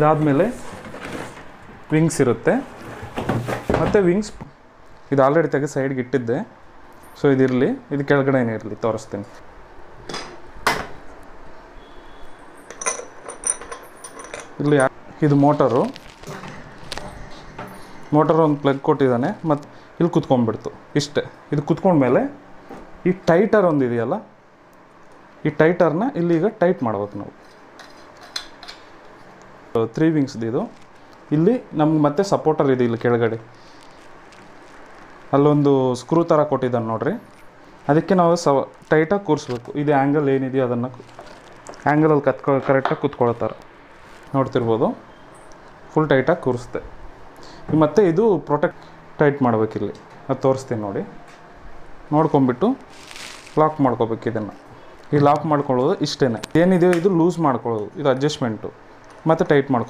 ಇದಾದಮೇಲೆ ವಿಂಗ್ಸ್ ಇರುತ್ತೆ. ಮತ್ತು ವಿಂಗ್ಸ್ ಇದು ಆಲ್ರೆಡಿ ತೆಗೆದು ಸೈಡ್ಗೆ ಇಟ್ಟಿದ್ದೆ. ಸೊ ಇದಿರಲಿ. ಇದು ಕೆಳಗಡೆನೇ ಇರಲಿ. ತೋರಿಸ್ತೀನಿ. ಇಲ್ಲಿ ಇದು ಮೋಟರು. ಮೋಟರ್ ಒಂದು ಪ್ಲಗ್ ಕೊಟ್ಟಿದ್ದಾನೆ. ಮತ್ತು ಇಲ್ಲಿ ಕುತ್ಕೊಂಡ್ಬಿಡ್ತು. ಇಷ್ಟೇ. ಇದು ಕುತ್ಕೊಂಡ್ಮೇಲೆ ಈ ಟೈಟರ್ ಒಂದು ಇದೆಯಲ್ಲ ಈ ಟೈಟರ್ನ ಇಲ್ಲಿಗ ಟೈಟ್ ಮಾಡ್ಬೇಕು ನಾವು. ತ್ರೀ ವಿಂಗ್ಸ್ದು ಇದು ಇಲ್ಲಿ ನಮ್ಗೆ ಮತ್ತೆ ಸಪೋರ್ಟರ್ ಇದೆ ಇಲ್ಲಿ ಕೆಳಗಡೆ. ಅಲ್ಲೊಂದು ಸ್ಕ್ರೂ ಥರ ಕೊಟ್ಟಿದ್ದಾನೆ ನೋಡ್ರಿ. ಅದಕ್ಕೆ ನಾವು ಸ ಟೈಟಾಗಿ ಕೂರಿಸ್ಬೇಕು. ಇದು ಆ್ಯಂಗಲ್ ಏನಿದೆಯೋ ಅದನ್ನು ಆ್ಯಂಗಲಲ್ಲಿ ಕತ್ಕೊ ಕರೆಕ್ಟಾಗಿ ಕೂತ್ಕೊಳ್ತಾರೆ. ನೋಡ್ತಿರ್ಬೋದು. ಫುಲ್ ಟೈಟಾಗಿ ಕೂರಿಸ್ದೆ ಮತ್ತು ಇದು ಪ್ರೊಟೆಕ್ಟ್ ಟೈಟ್ ಮಾಡಬೇಕಿಲ್ಲಿ ಅದು ತೋರಿಸ್ತೀನಿ ನೋಡಿ. ನೋಡ್ಕೊಂಬಿಟ್ಟು ಲಾಕ್ ಮಾಡ್ಕೋಬೇಕು ಇದನ್ನು. ಈ ಲಾಕ್ ಮಾಡ್ಕೊಳ್ಳೋದು ಇಷ್ಟೇ ಏನಿದೆಯೋ ಇದು ಲೂಸ್ ಮಾಡ್ಕೊಳ್ಳೋದು. ಇದು ಅಡ್ಜಸ್ಟ್ಮೆಂಟು ಮತ್ತು ಟೈಟ್ ಮಾಡ್ಕೊ